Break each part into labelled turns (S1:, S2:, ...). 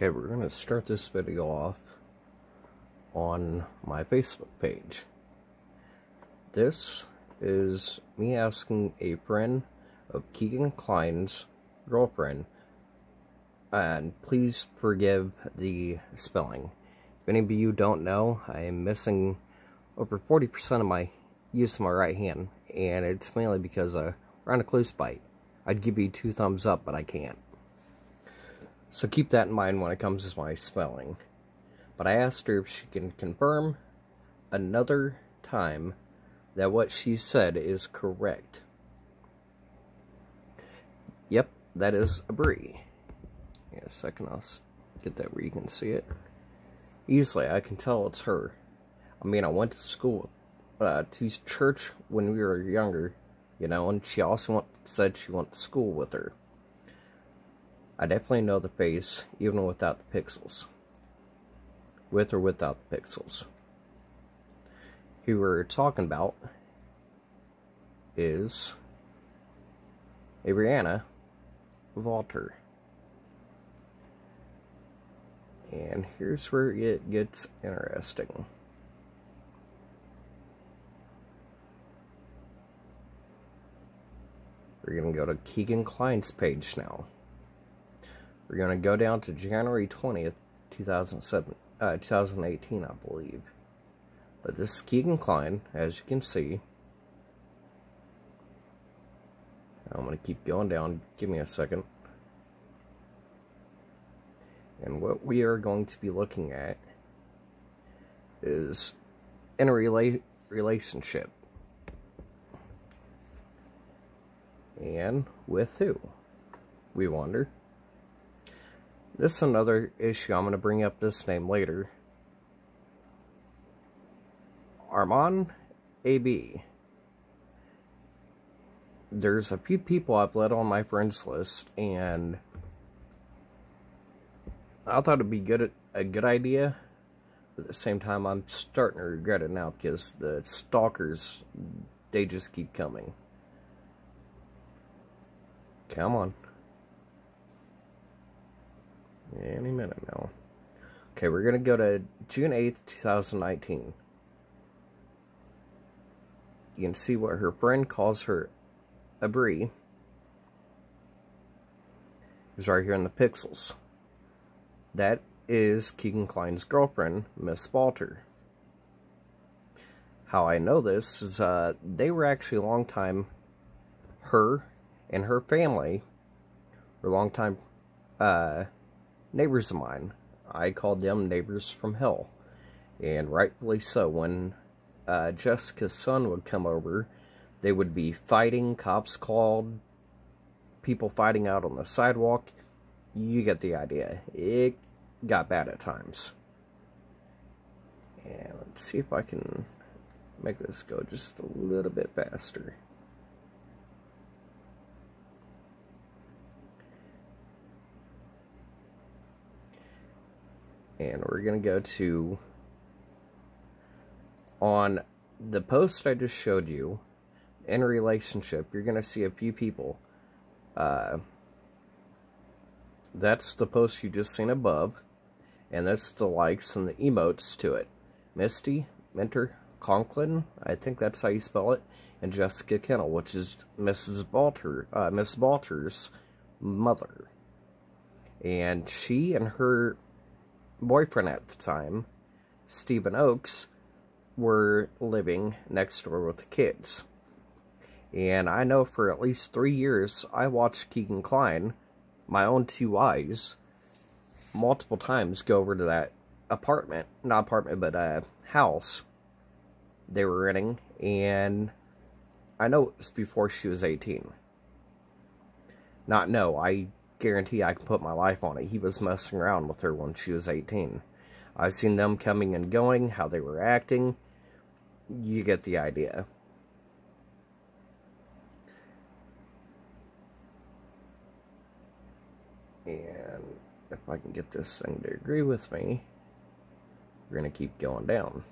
S1: Okay, we're going to start this video off on my Facebook page. This is me asking a friend of Kegan Kline's girlfriend, and please forgive the spelling. If any of you don't know, I am missing over 40% of my use of my right hand, and it's mainly because of Rhinoceros bite. I'd give you two thumbs up, but I can't. So keep that in mind when it comes to my spelling. But I asked her if she can confirm another time that what she said is correct. Yep, that is a brie. Yeah, a second, I'll get that where you can see it. Easily, I can tell it's her. I mean, I went to school, uh, to church when we were younger, you know, and she also went, said she went to school with her. I definitely know the face, even without the pixels. With or without the pixels. Who we're talking about is Abrianna Vawter. And here's where it gets interesting. We're going to go to Kegan Kline's page now. We're going to go down to January 20th, 2007, uh, 2018, I believe. But this is Kegan Kline, as you can see. I'm going to keep going down. Give me a second. And what we are going to be looking at is in a rela relationship. And with who? We wonder. This is another issue. I'm going to bring up this name later. Armand AB. There's a few people I've let on my friends list, and I thought it'd be good a good idea. But at the same time, I'm starting to regret it now because the stalkers, they just keep coming. Come on. Any minute now. Okay, we're going to go to June 8th, 2019. You can see what her friend calls her a brie. Is right here in the pixels. That is Kegan Kline's girlfriend, Miss Vawter. How I know this is uh, they were actually a long time, her and her family were long time uh, neighbors of mine. I called them neighbors from hell. And rightfully so. When uh, Jessica's son would come over, they would be fighting, cops called, people fighting out on the sidewalk. You get the idea. It got bad at times. And let's see if I can make this go just a little bit faster. And we're going to go to on the post I just showed you in relationship you're going to see a few people uh, that's the post you just seen above and that's the likes and the emotes to it Misty Mentor Conklin I think that's how you spell it and Jessica Kennel which is Mrs. Vawter uh, Miss Vawter's mother and she and her boyfriend at the time, Stephen Oakes, were living next door with the kids. And I know for at least three years, I watched Kegan Kline, my own two eyes, multiple times go over to that apartment, not apartment, but a house they were renting, and I know it was before she was 18. Not no, I guarantee I can put my life on it. He was messing around with her when she was 18. I've seen them coming and going, how they were acting. You get the idea. And if I can get this thing to agree with me, we're going to keep going down.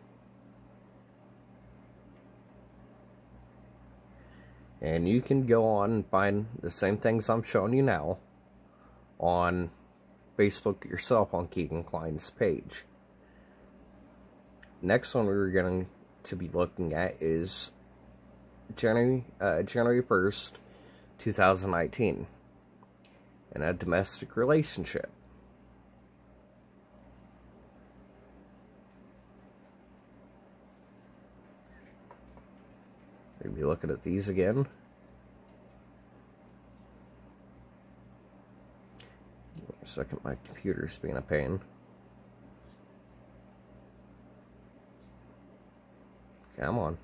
S1: And you can go on and find the same things I'm showing you now on Facebook yourself on Kegan Kline's page. Next one we're going to be looking at is January uh, January 1st, 2019, in a domestic relationship. We'll be looking at these again. a second, my computer's being a pain. Come on.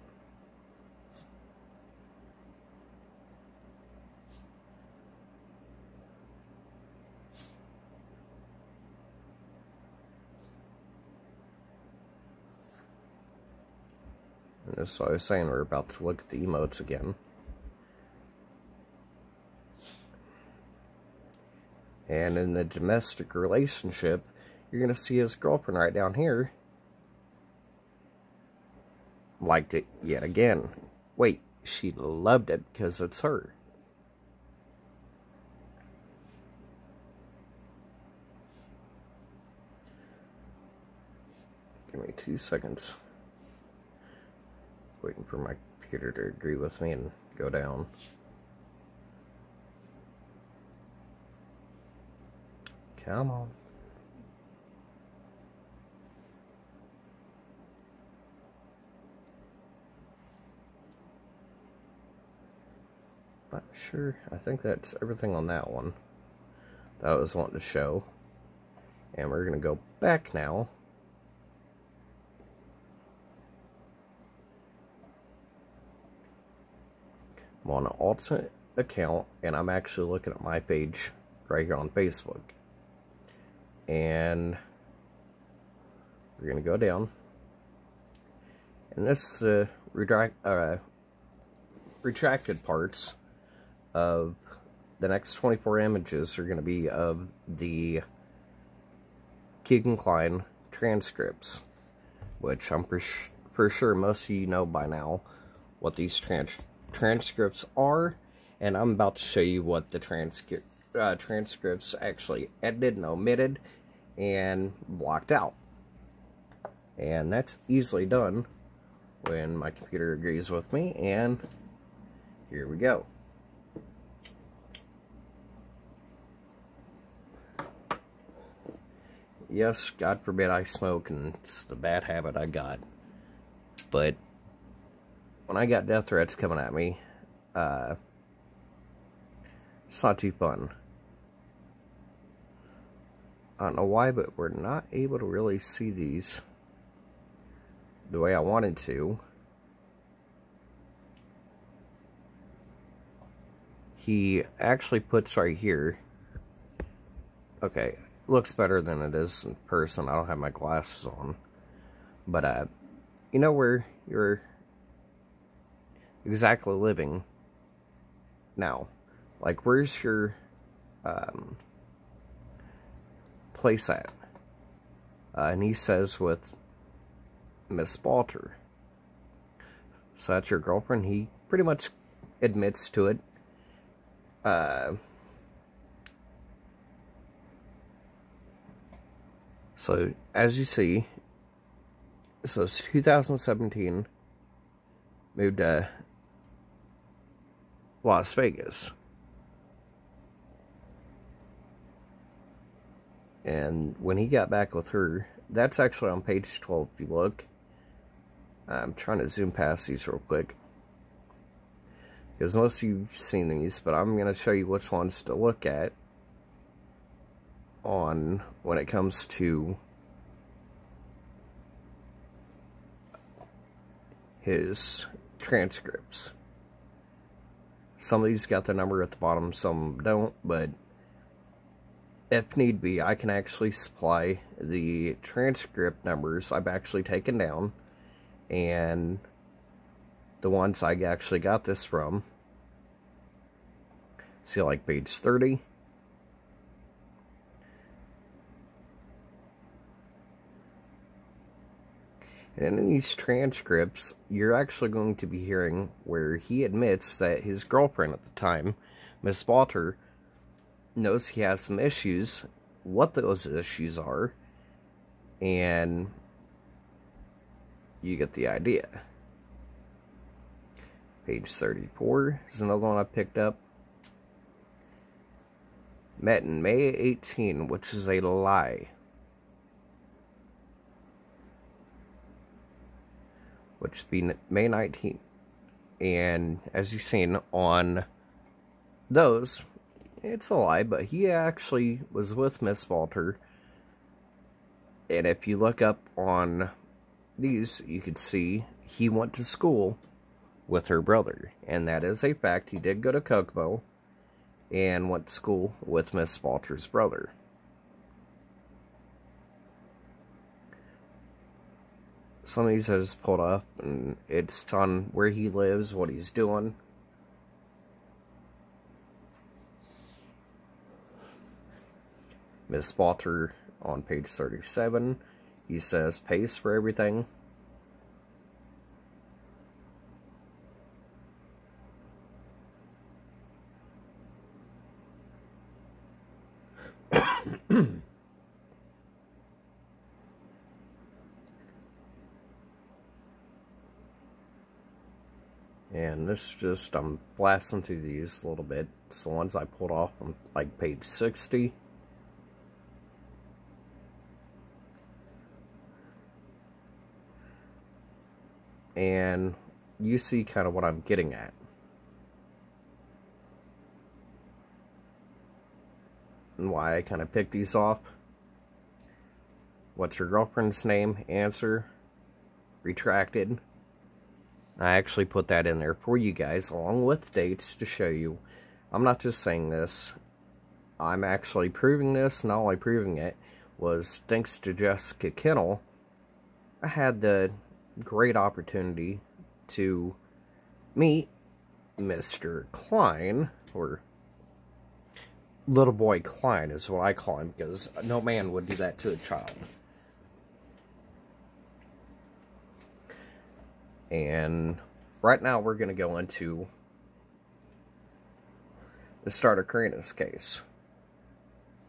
S1: And what I was saying, we're about to look at the emotes again. And in the domestic relationship, you're going to see his girlfriend right down here liked it yet again. Wait, she loved it because it's her. Give me two seconds. Waiting for my computer to agree with me and go down. Come on. Not sure. I think that's everything on that one that I was wanting to show. And we're going to go back now. I'm on an alternate account, and I'm actually looking at my page right here on Facebook. And we're going to go down. And this the uh, uh, retracted parts of the next 24 images are going to be of the Kegan Kline transcripts, which I'm for, for sure most of you know by now what these trans transcripts are, and I'm about to show you what the transcript uh, transcripts actually edited and omitted and blocked out. And that's easily done when my computer agrees with me, and here we go. yes, God forbid I smoke, and it's the bad habit I got. But when I got death threats coming at me, uh, it's not too fun. I don't know why, but we're not able to really see these the way I wanted to. He actually puts right here. Okay, looks better than it is in person. I don't have my glasses on. But, uh, you know where you're exactly living now? Like, where's your, um, place at? Uh, and he says with Miss Vawter. So that's your girlfriend. He pretty much admits to it. Uh, So, as you see, so it's 2017, moved to Las Vegas. And when he got back with her, that's actually on page 12 if you look. I'm trying to zoom past these real quick. Because most you've seen these, but I'm going to show you which ones to look at on when it comes to his transcripts. Some of these got the number at the bottom, some don't, but if need be, I can actually supply the transcript numbers I've actually taken down and the ones I actually got this from. See, like page 30, And in these transcripts, you're actually going to be hearing where he admits that his girlfriend at the time, Miss Vawter, knows he has some issues what those issues are, and you get the idea. Page 34 is another one I picked up. Met in May 18, which is a lie. Which be May 19. And as you've seen on those, it's a lie, but he actually was with Miss Vawter. And if you look up on these, you can see he went to school with her brother. And that is a fact. He did go to Kokomo and went to school with Miss Vawter's brother. Some of these I just pulled up, and it's on where he lives, what he's doing. Miss Vawter on page 37, he says, pays for everything. and this just, I'm blasting through these a little bit. It's the ones I pulled off on like page 60. And you see kind of what I'm getting at. and why I kind of picked these off. What's your girlfriend's name? Answer. Retracted. I actually put that in there for you guys, along with dates to show you. I'm not just saying this. I'm actually proving this. Not only proving it, was thanks to Jessica Kennel, I had the great opportunity to meet Mr. Kline, or little boy Kline is what I call him because no man would do that to a child. And right now we're going to go into the start of Karina's case.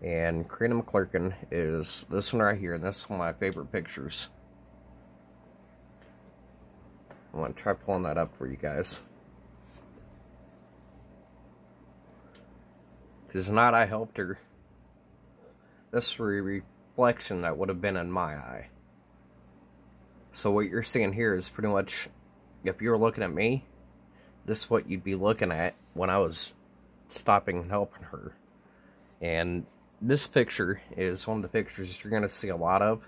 S1: And Karina McClurkin is this one right here, and this is one of my favorite pictures. I'm going to try pulling that up for you guys. Because not I helped her. This is reflection that would have been in my eye. So what you're seeing here is pretty much, if you were looking at me, this is what you'd be looking at when I was stopping and helping her. And this picture is one of the pictures you're going to see a lot of.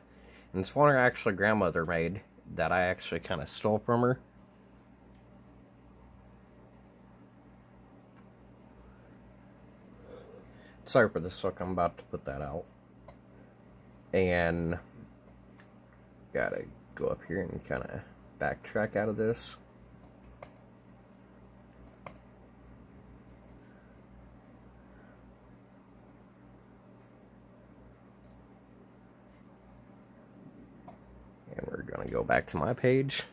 S1: And it's one her actually grandmother made that I actually kind of stole from her. sorry for the suck, I'm about to put that out. And gotta go up here and kind of backtrack out of this. And we're gonna go back to my page.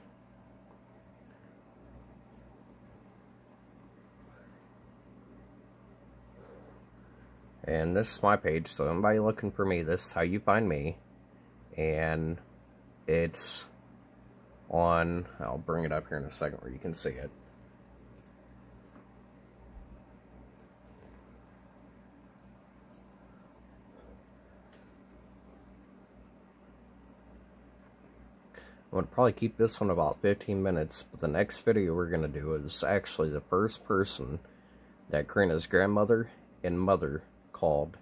S1: And this is my page, so anybody looking for me, this is how you find me. And it's on, I'll bring it up here in a second where you can see it. I'm going to probably keep this one about 15 minutes, but the next video we're going to do is actually the first person that Karina's grandmother and mother called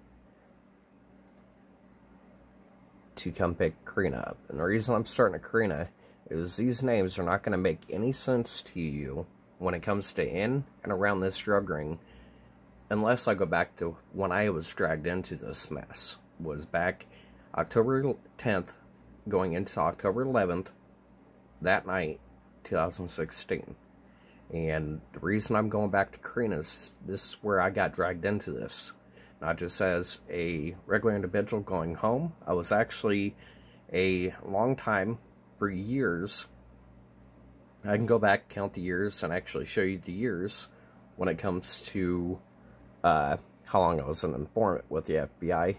S1: to come pick Karina up. And the reason I'm starting at Karina is these names are not going to make any sense to you when it comes to in and around this drug ring unless I go back to when I was dragged into this mess. Was back October 10th going into October 11th that night 2016. And the reason I'm going back to Karina is this is where I got dragged into this not just as a regular individual going home. I was actually a long time, for years. I can go back, count the years, and actually show you the years when it comes to uh, how long I was an informant with the FBI.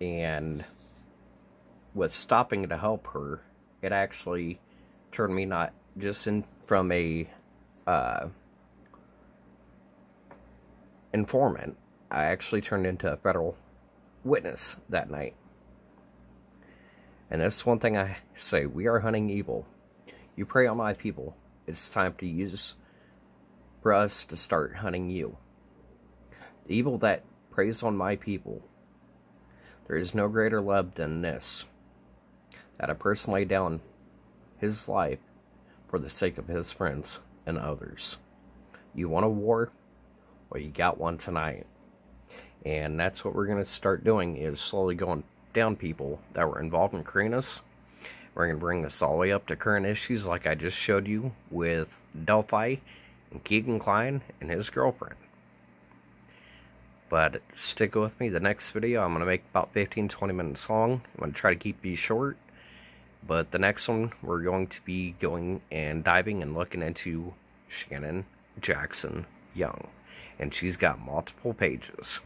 S1: And with stopping to help her, it actually turned me not just in from a uh, informant, I actually turned into a federal witness that night. And that's one thing I say we are hunting evil. You prey on my people. It's time to use for us to start hunting you. The evil that preys on my people. There is no greater love than this that a person lay down his life for the sake of his friends and others. You want a war? Well, you got one tonight. And that's what we're going to start doing is slowly going down people that were involved in Karina's. We're going to bring this all the way up to current issues like I just showed you with Delphi and Kegan Kline and his girlfriend. But stick with me. The next video I'm going to make about 15-20 minutes long. I'm going to try to keep these short. But the next one, we're going to be going and diving and looking into Shannon Jackson Young. And she's got multiple pages.